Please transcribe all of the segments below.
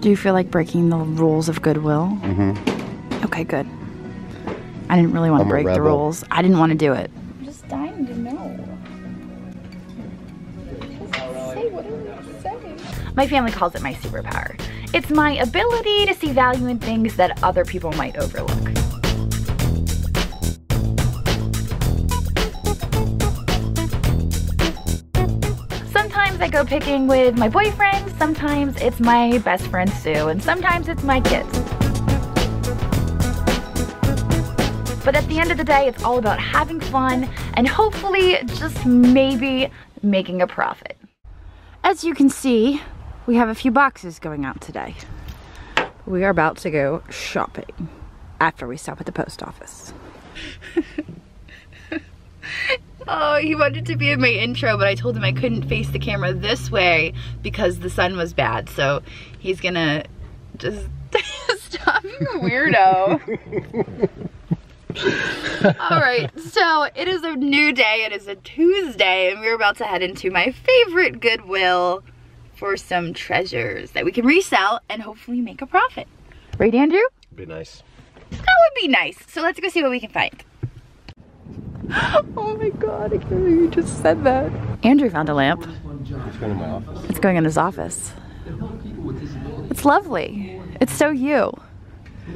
Do you feel like breaking the rules of Goodwill? Mm-hmm. Okay, good. I didn't really want I'm to break the rules. I didn't want to do it. I'm just dying to know. say whatever you say. My family calls it my superpower. It's my ability to see value in things that other people might overlook. Sometimes I go picking with my boyfriend, sometimes it's my best friend Sue, and sometimes it's my kids. But at the end of the day, it's all about having fun and hopefully just maybe making a profit. As you can see, we have a few boxes going out today. We are about to go shopping after we stop at the post office. Oh, he wanted to be in my intro, but I told him I couldn't face the camera this way because the sun was bad. So he's gonna just stop being a weirdo. All right, so it is a new day. It is a Tuesday, and we're about to head into my favorite Goodwill for some treasures that we can resell and hopefully make a profit. Right, Andrew? Be nice. That would be nice. So let's go see what we can find. Oh my god, I can't believe you just said that. Andrew found a lamp. It's going to my office. It's going in his office. It's lovely. It's so you.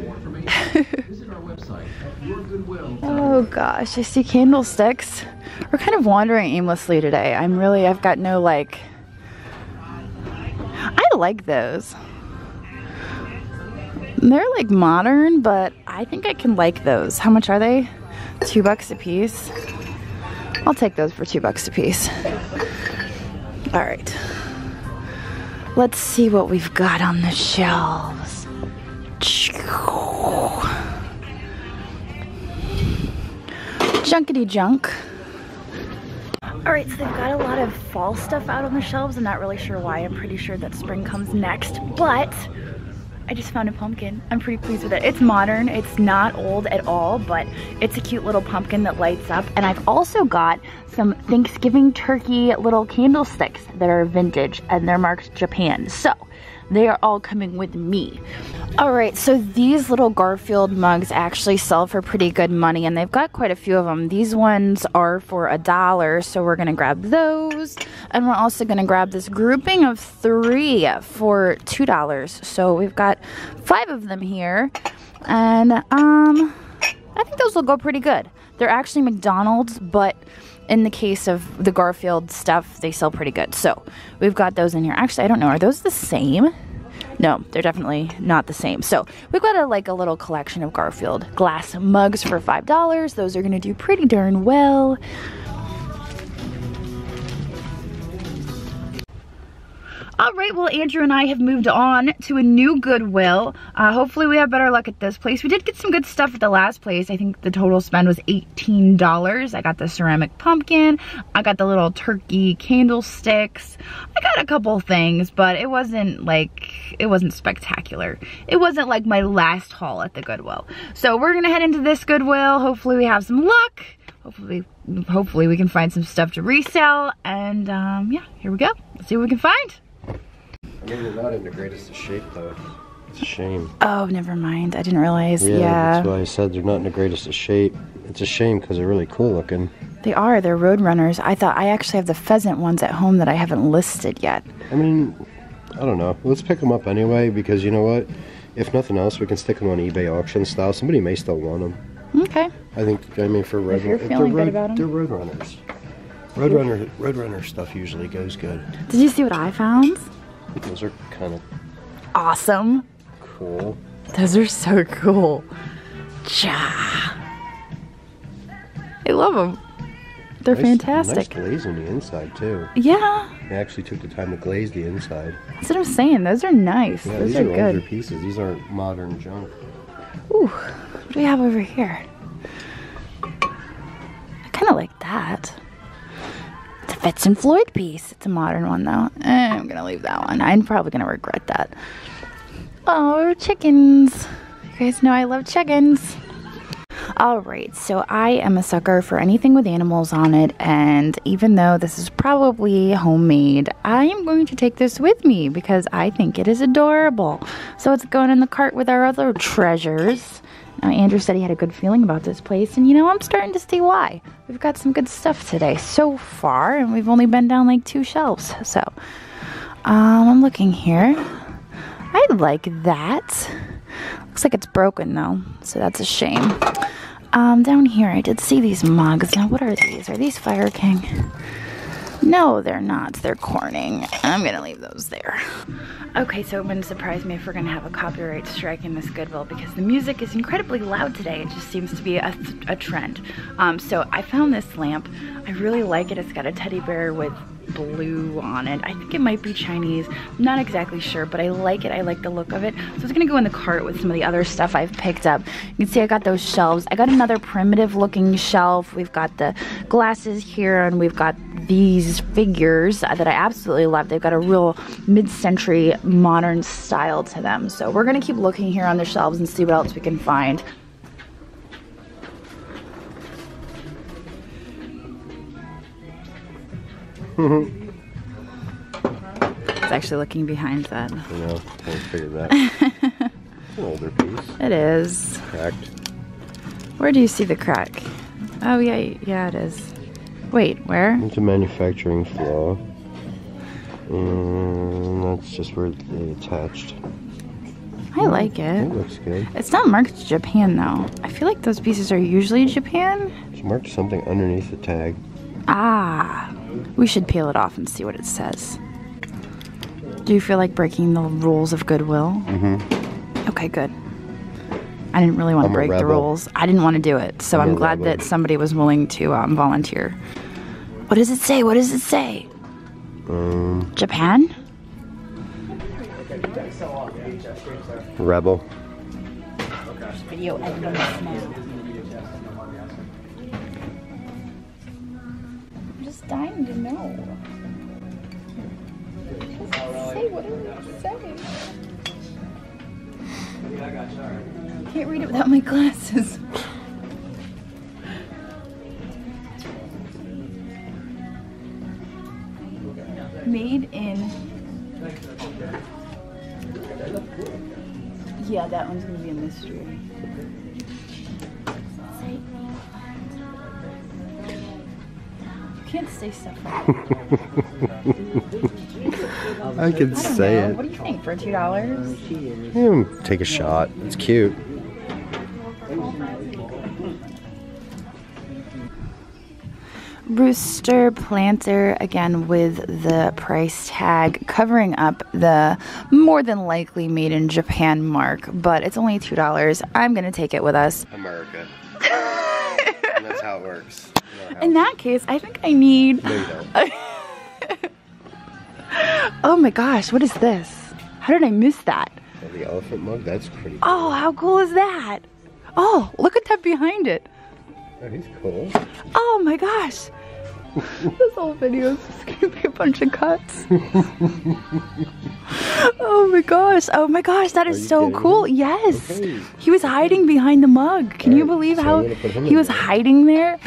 oh gosh, I see candlesticks. We're kind of wandering aimlessly today. I'm really, I've got no like. I like those. They're like modern, but I think I can like those. How much are they? Two bucks a piece. I'll take those for two bucks a piece. All right. Let's see what we've got on the shelves. Junkety junk. All right, so they've got a lot of fall stuff out on the shelves. I'm not really sure why. I'm pretty sure that spring comes next, but I just found a pumpkin. I'm pretty pleased with it. It's modern, it's not old at all, but it's a cute little pumpkin that lights up. And I've also got some Thanksgiving turkey little candlesticks that are vintage and they're marked Japan. So they are all coming with me. All right, so these little Garfield mugs actually sell for pretty good money and they've got quite a few of them. These ones are for a dollar, so we're gonna grab those. And we're also gonna grab this grouping of three for $2. So we've got five of them here. And um, I think those will go pretty good. They're actually McDonald's, but in the case of the Garfield stuff, they sell pretty good. So we've got those in here. Actually, I don't know. Are those the same? No, they're definitely not the same. So we've got a like a little collection of Garfield glass mugs for five dollars. Those are gonna do pretty darn well. All right, well, Andrew and I have moved on to a new Goodwill. Uh, hopefully we have better luck at this place. We did get some good stuff at the last place. I think the total spend was $18. I got the ceramic pumpkin. I got the little turkey candlesticks. I got a couple things, but it wasn't like, it wasn't spectacular. It wasn't like my last haul at the Goodwill. So we're gonna head into this Goodwill. Hopefully we have some luck. Hopefully, hopefully we can find some stuff to resell. And um, yeah, here we go. Let's see what we can find. I mean, they're not in the greatest of shape, though. It's a shame. Oh, never mind. I didn't realize. Yeah, That's why I said they're not in the greatest of shape. It's a shame because they're really cool looking. they are. They're road runners. I thought I actually have the pheasant ones at home that I haven't listed yet. I mean, I don't know. Let's pick them up anyway because you know what? If nothing else, we can stick them on eBay auction style. Somebody may still want them. Okay. I think. I mean, for road you're they're feeling good road, about 'em. they're road runners. Road runner, stuff usually goes good. Did you see what I found? Those are kind of Awesome. cool. Those are so cool. Cha. I love them. They're Nice- fantastic. Nice glaze on the inside too. Yeah, They actually took the time to glaze the inside. that's what I'm saying. Those are nice. Yeah, Those these are are, older good. pieces. These aren't modern junk. Ooh, what do we have over here? I kind of like that. Fitz and Floyd piece. It's a modern one though. Eh, I'm gonna leave that one. I'm probably gonna regret that. Oh, chickens. You guys know I love chickens. All right, so I am a sucker for anything with animals on it, and even though this is probably homemade, I am going to take this with me because I think it is adorable. So it's going in the cart with our other treasures. Now, Andrew said he had a good feeling about this place, and you know, I'm starting to see why. We've got some good stuff today so far, and we've only been down like two shelves. So, um, I'm looking here. I like that. Looks like it's broken though, so that's a shame. Um, down here, I did see these mugs. Now, what are these? Are these Fire King? No, they're not. They're Corning. I'm gonna leave those there. Okay, so it wouldn't surprise me if we're gonna have a copyright strike in this Goodwill because the music is incredibly loud today. It just seems to be a, a trend. Um, so I found this lamp. I really like it. It's got a teddy bear with blue on it. I think it might be Chinese. I'm not exactly sure, but I like it. I like the look of it. So it's gonna go in the cart with some of the other stuff I've picked up. You can see I got those shelves. I got another primitive looking shelf. We've got the glasses here and we've got these figures that I absolutely love. They've got a real mid-century modern style to them. So we're gonna keep looking here on the shelves and see what else we can find. it's actually looking behind that. I know, I figured that. it's an older piece. It is. Cracked. Where do you see the crack? Oh yeah, yeah it is. Wait, where? It's a manufacturing flaw. And that's just where they attached. I like it. It looks good. It's not marked Japan though. I feel like those pieces are usually Japan. It's marked something underneath the tag. Ah, we should peel it off and see what it says. Do you feel like breaking the rules of Goodwill? Mm-hmm. Okay, good. I didn't really want I'm to break the rules. I didn't want to do it, so I'm I'm, glad rebel. that somebody was willing to um, volunteer. What does it say? What does it say? Um, Japan? Rebel. Video say? Can't read it without my glasses. Made in. Yeah, that one's gonna be a mystery. You can't say stuff like that. I could I say know. it. What do you think for two dollars? Yeah, take a shot. It's cute. Rooster planter again with the price tag covering up the more than likely made in Japan mark, but it's only two dollars. I'm gonna take it with us. America. and that's how it works. In that case, I think I need. No, you don't. Oh my gosh, what is this? How did I miss that? Oh, the elephant mug? That's pretty oh, cool. Oh, how cool is that? Oh, look at that behind it. Oh, he's cool. Oh my gosh. this whole video is just gonna be a bunch of cuts. oh my gosh. Oh my gosh, that is so cool. him? Yes. Okay. He was hiding behind the mug. Can you believe so how I'm gonna put him he was there. hiding there?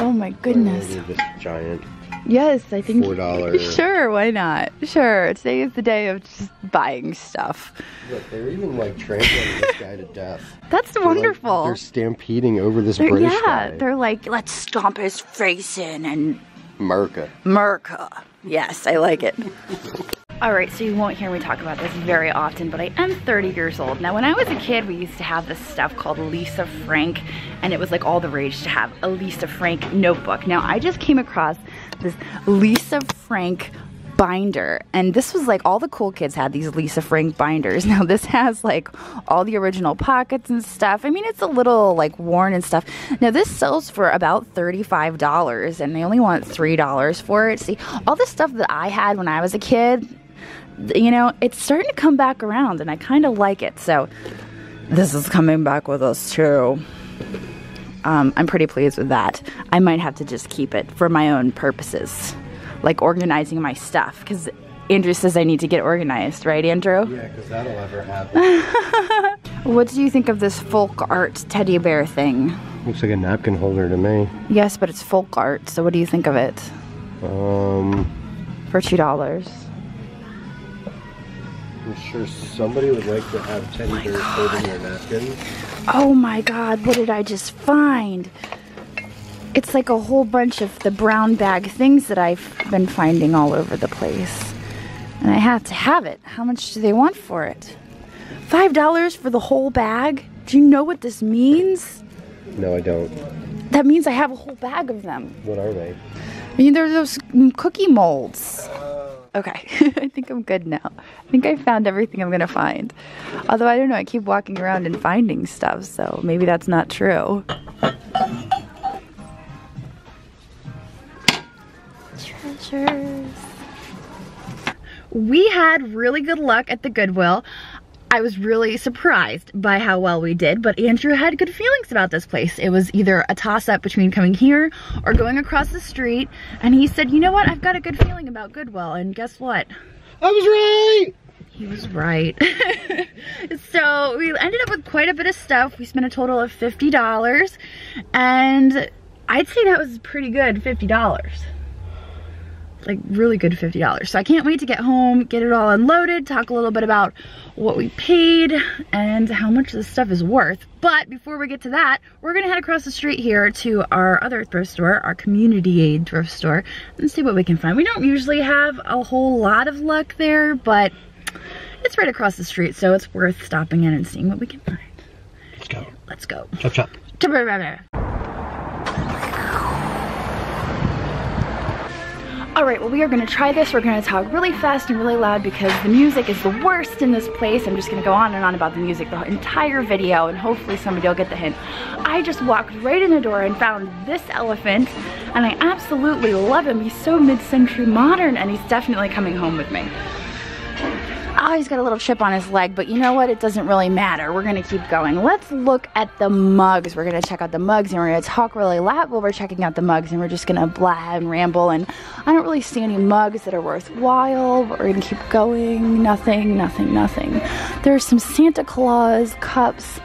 Oh my goodness. This giant. Yes, I think. $4. Sure, why not? Sure. Today is the day of just buying stuff. Look, they're even like trampling this guy to death. That's They're, like, wonderful. they're stampeding over this They're- British yeah, guy. they're like, let's stomp his face in and America. Merca. Yes, I like it. All right, so you won't hear me talk about this very often, but I am 30 years old. Now, when I was a kid, we used to have this stuff called Lisa Frank, and it was like all the rage to have a Lisa Frank notebook. Now, I just came across this Lisa Frank binder, and this was like all the cool kids had these Lisa Frank binders. Now, this has like all the original pockets and stuff. I mean, it's a little like worn and stuff. Now, this sells for about $35, and they only want $3 for it. See, all the stuff that I had when I was a kid, you know, it's starting to come back around and I kind of like it. So this is coming back with us too. Um, I'm pretty pleased with that. I might have to just keep it for my own purposes, like organizing my stuff, because Andrew says I need to get organized, right, Andrew? Yeah, because that'll ever happen. What do you think of this folk art teddy bear thing? Looks like a napkin holder to me. Yes, but it's folk art, so what do you think of it? Um, For $2. I'm sure somebody would like to have teddy bears holding their napkins. Oh my god, what did I just find? It's like a whole bunch of the brown bag things that I've been finding all over the place. And I have to have it. How much do they want for it? Five dollars for the whole bag? Do you know what this means? No, I don't. That means I have a whole bag of them. What are they? I mean, they're those cookie molds. Okay, I think I'm good now. I think I found everything I'm gonna find. Although I don't know, I keep walking around and finding stuff, so maybe that's not true. Treasures. We had really good luck at the Goodwill. I was really surprised by how well we did, but Andrew had good feelings about this place. It was either a toss up between coming here or going across the street, and he said, you know what, I've got a good feeling about Goodwill, and guess what? I was right! He was right. so we ended up with quite a bit of stuff. We spent a total of $50, and I'd say that was pretty good, $50 like really good $50. So I can't wait to get home, get it all unloaded, talk a little bit about what we paid and how much this stuff is worth. But before we get to that, we're gonna head across the street here to our other thrift store, our community aid thrift store, and see what we can find. We don't usually have a whole lot of luck there, but it's right across the street, so it's worth stopping in and seeing what we can find. Let's go. Let's go. Chop chop. All right, well, we are gonna try this. We're gonna talk really fast and really loud because the music is the worst in this place. I'm just gonna go on and on about the music the entire video and hopefully somebody will get the hint. I just walked right in the door and found this elephant and I absolutely love him. He's so mid-century modern and he's definitely coming home with me. Oh, he's got a little chip on his leg, but you know what? It doesn't really matter. We're gonna keep going. Let's look at the mugs. We're gonna check out the mugs and we're gonna talk really loud while we're checking out the mugs and we're just gonna blah and ramble and I don't really see any mugs that are worthwhile, but we're gonna keep going. Nothing, nothing, nothing. There's some Santa Claus cups.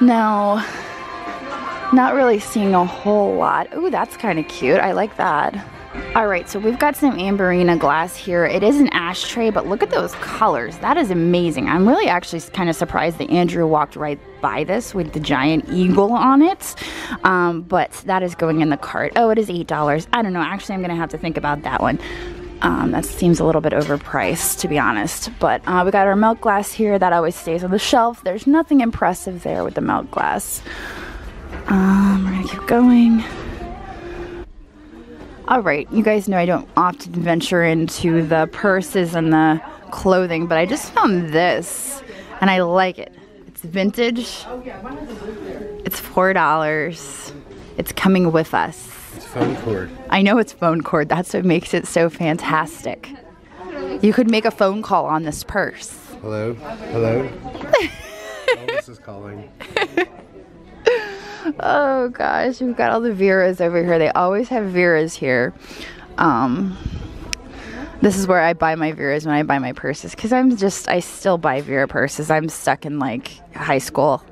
No, not really seeing a whole lot. Ooh, that's kind of cute. I like that. All right, so we've got some Amberina glass here. It is an ashtray, but look at those colors. That is amazing. I'm really actually kind of surprised that Andrew walked right by this with the giant eagle on it. Um, but that is going in the cart. Oh, it is $8. I don't know. Actually, I'm going to have to think about that one. Um, that seems a little bit overpriced, to be honest. But uh, we got our milk glass here. That always stays on the shelf. There's nothing impressive there with the milk glass. Um, we're going to keep going. All right, you guys know I don't often venture into the purses and the clothing, but I just found this and I like it. It's vintage. It's $4. It's coming with us. It's phone cord. I know it's phone cord. That's what makes it so fantastic. You could make a phone call on this purse. Hello? Hello? Elvis is calling. Oh gosh, we've got all the Veras over here. They always have Veras here. Um, this is where I buy my Veras when I buy my purses because I'm just, I still buy Vera purses. I'm stuck in like high school.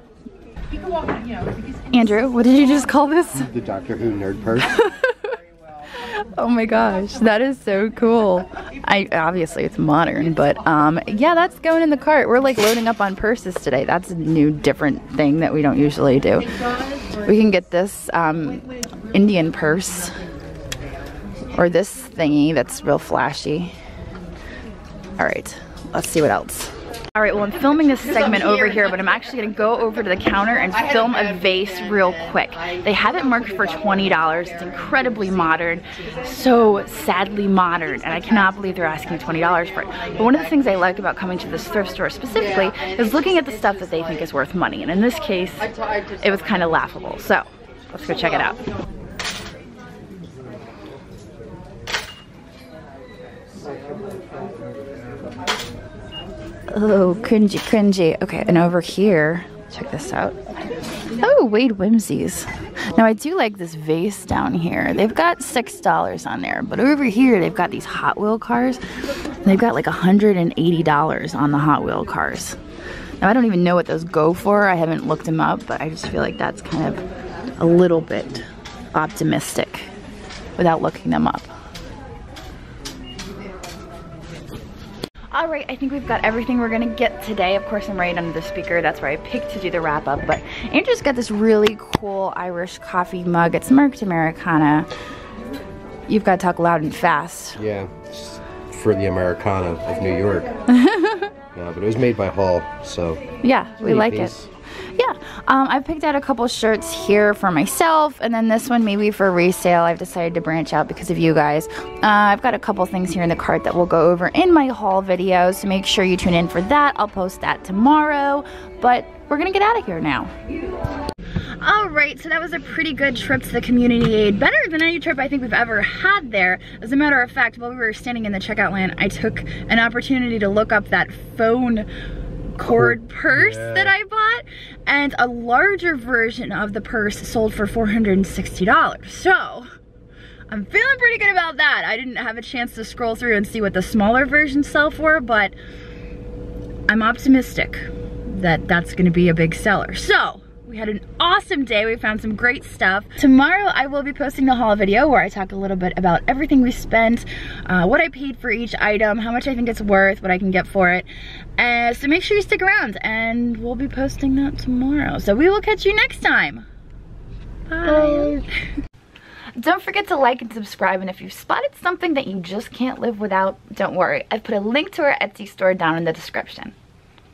Andrew, what did you just call this? The Doctor Who nerd purse. Oh my gosh, that is so cool. I obviously it's modern, but um, yeah, that's going in the cart. We're like loading up on purses today. That's a new, different thing that we don't usually do. We can get this um, Indian purse or this thingy that's real flashy. All right, let's see what else. All right, well, I'm filming this segment over here, but I'm actually gonna go over to the counter and film a vase real quick. They have it marked for $20. It's incredibly modern, so sadly modern, and I cannot believe they're asking $20 for it. But one of the things I like about coming to this thrift store specifically is looking at the stuff that they think is worth money, and in this case, it was kind of laughable. So, let's go check it out. Oh, cringy, cringy. Okay, and over here, check this out. Oh, Wade Whimsies. Now I do like this vase down here. They've got $6 on there, but over here they've got these Hot Wheel cars. They've got like $180 on the Hot Wheel cars. Now I don't even know what those go for. I haven't looked them up, but I just feel like that's kind of a little bit optimistic without looking them up. All right, I think we've got everything we're gonna get today. Of course, I'm right under the speaker. That's where I picked to do the wrap up. But Andrew's got this really cool Irish coffee mug. It's marked Americana. You've got to talk loud and fast. Yeah, for the Americana of New York. yeah, but it was made by Hall, so. Yeah, we like piece. it yeah, um, I've picked out a couple shirts here for myself, and then this one maybe for resale. I've decided to branch out because of you guys. Uh, I've got a couple things here in the cart that we'll go over in my haul video, so make sure you tune in for that. I'll post that tomorrow, but we're gonna get out of here now. All right, so that was a pretty good trip to the community aid. Better than any trip I think we've ever had there. As a matter of fact, while we were standing in the checkout line, I took an opportunity to look up that phone cord purse yeah. that I bought and a larger version of the purse sold for $460. So I'm feeling pretty good about that. I didn't have a chance to scroll through and see what the smaller versions sell for, but I'm optimistic that that's gonna be a big seller. So we had an awesome day. We found some great stuff. Tomorrow I will be posting the haul video where I talk a little bit about everything we spent, uh, what I paid for each item, how much I think it's worth, what I can get for it. Uh, so make sure you stick around and we'll be posting that tomorrow. So we will catch you next time. Bye. Bye. Don't forget to like and subscribe and if you've spotted something that you just can't live without, don't worry. I've put a link to our Etsy store down in the description.